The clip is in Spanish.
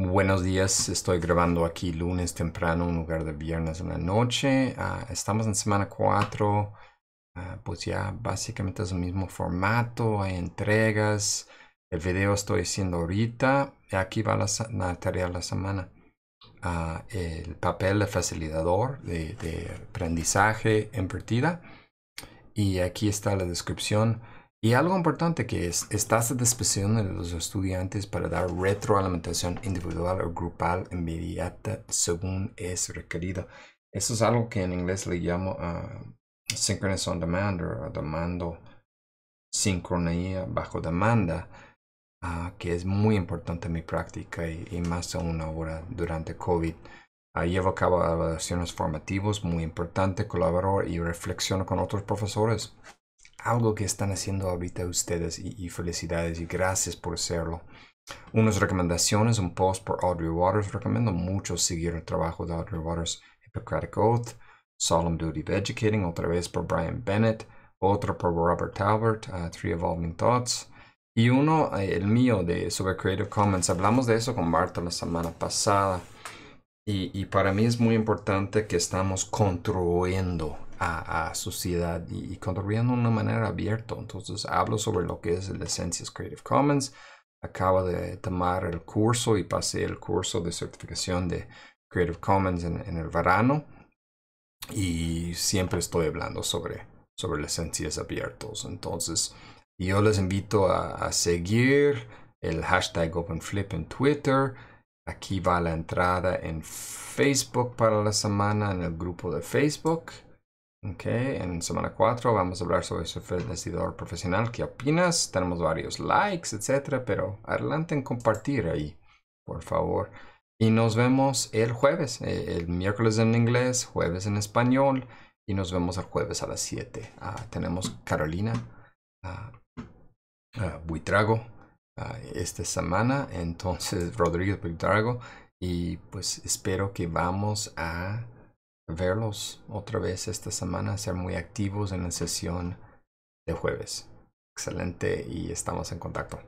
Buenos días, estoy grabando aquí lunes temprano en lugar de viernes en la noche. Ah, estamos en semana 4, ah, pues ya básicamente es el mismo formato, hay entregas. El video estoy haciendo ahorita, aquí va la, tarea de la semana. Ah, el papel de facilitador de, de aprendizaje invertida. Y aquí está la descripción. Y algo importante que es, estás disposición de los estudiantes para dar retroalimentación individual o grupal inmediata según es requerido. Eso es algo que en inglés le llamo uh, synchronous on demand o demando sincronía bajo demanda, uh, que es muy importante en mi práctica y, más aún ahora durante COVID. Uh, llevo a cabo evaluaciones formativas, muy importante, colaboro y reflexiono con otros profesores algo que están haciendo ahorita ustedes y, felicidades y gracias por hacerlo. Unas recomendaciones, un post por Audrey Waters. Recomiendo mucho seguir el trabajo de Audrey Waters. Hippocratic Oath, Solemn Duty of Educating, otra vez por Brian Bennett, otro por Robert Talbert, uh, Three Evolving Thoughts. Y uno, eh, el mío, de sobre Creative Commons. Hablamos de eso con Marta la semana pasada. Y, y para mí es muy importante que estamos construyendo a, sociedad y, contribuyendo de una manera abierta. Entonces hablo sobre lo que es Licencias Creative Commons. Acabo de tomar el curso y pasé el curso de certificación de Creative Commons en, el verano. Y siempre estoy hablando sobre, sobre licencias abiertos. Entonces yo les invito a, a seguir el hashtag OpenFlip en Twitter. Aquí va la entrada en Facebook para la semana en el grupo de Facebook. Ok, en semana 4 vamos a hablar sobre su facilitador profesional. ¿Qué opinas? Tenemos varios likes, etcétera, pero adelante en compartir ahí, por favor. Y nos vemos el jueves, eh, el miércoles en inglés, jueves en español, y nos vemos el jueves a las 7. Ah, tenemos Carolina uh, Buitrago esta semana, entonces Rodríguez Buitrago, y pues espero que vamos a verlos otra vez esta semana, ser muy activos en la sesión de jueves. Excelente y estamos en contacto.